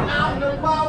I'm the about.